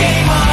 game on.